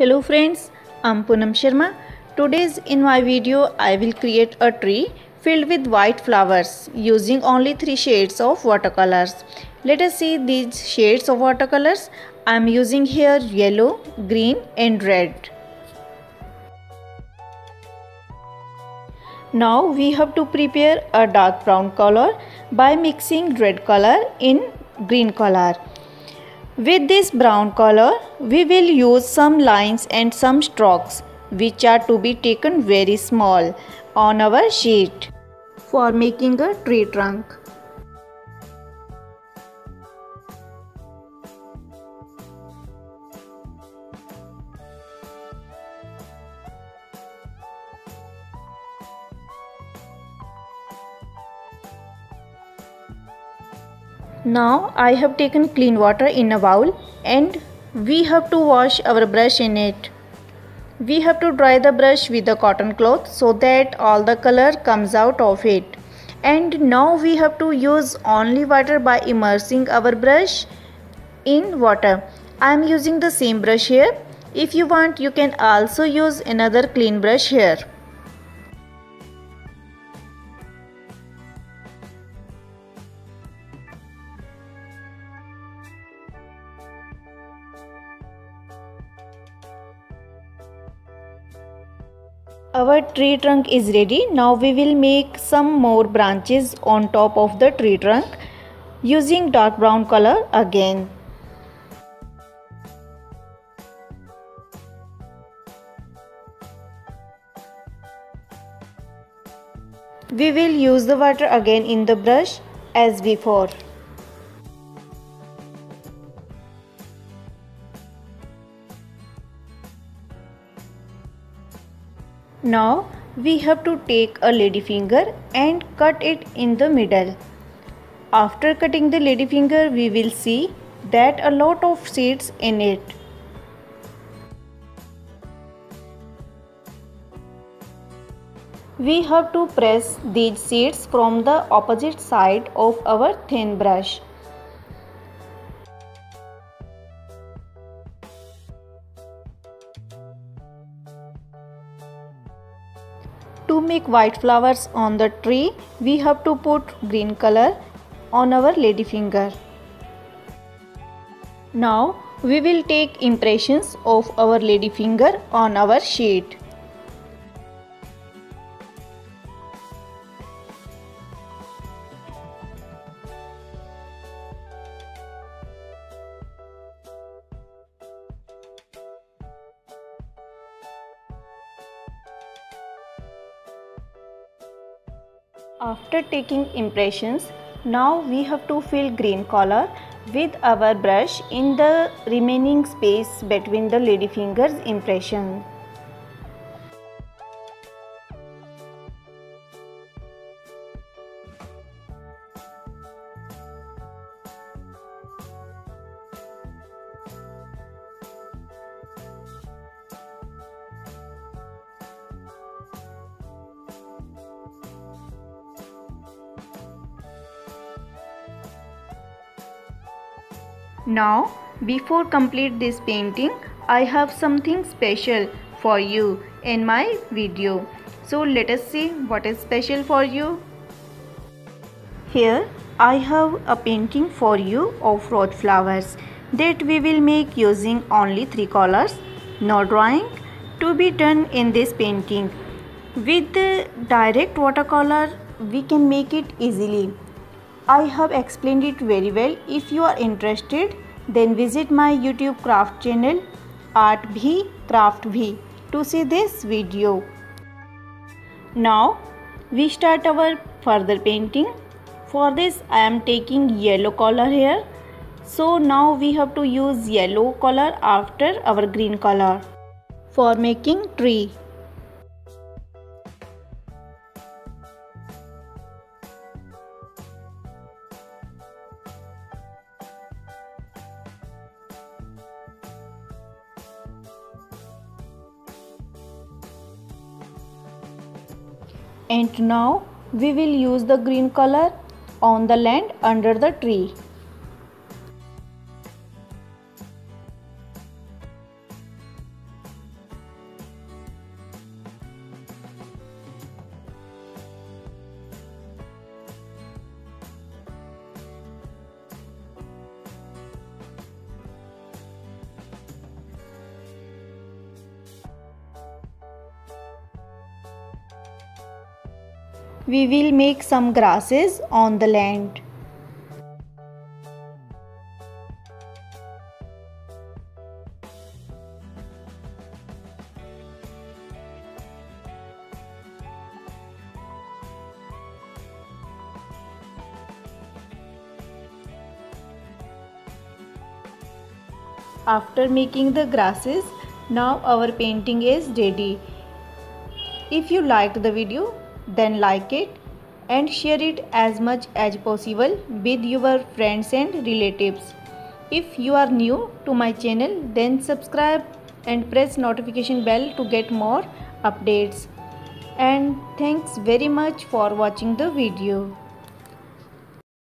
Hello friends, I'm Poonam Sharma. Today's in my video I will create a tree filled with white flowers using only 3 shades of watercolors. Let us see these shades of watercolors. I'm using here yellow, green and red. Now we have to prepare a dark brown color by mixing red color in green color. With this brown color, we will use some lines and some strokes which are to be taken very small on our sheet for making a tree trunk. Now I have taken clean water in a bowl and we have to wash our brush in it. We have to dry the brush with a cotton cloth so that all the color comes out of it. And now we have to use only water by immersing our brush in water. I am using the same brush here. If you want you can also use another clean brush here. Our tree trunk is ready. Now we will make some more branches on top of the tree trunk using dark brown color again. We will use the water again in the brush as before. Now we have to take a lady finger and cut it in the middle. After cutting the lady finger we will see that a lot of seeds in it. We have to press these seeds from the opposite side of our thin brush. To make white flowers on the tree, we have to put green color on our lady finger. Now we will take impressions of our lady finger on our sheet. After taking impressions, now we have to fill green color with our brush in the remaining space between the lady fingers impression. Now, before complete this painting, I have something special for you in my video. So let us see what is special for you. Here I have a painting for you of rose flowers that we will make using only three colors. No drawing to be done in this painting. With the direct watercolor we can make it easily I have explained it very well. If you are interested, then visit my YouTube craft channel Art V Craft V to see this video. Now we start our further painting. For this I am taking yellow color here. So now we have to use yellow color after our green color for making tree. And now we will use the green color on the land under the tree. We will make some grasses on the land. After making the grasses, now our painting is ready. If you liked the video, then like it and share it as much as possible with your friends and relatives. If you are new to my channel, then subscribe and press notification bell to get more updates. And thanks very much for watching the video.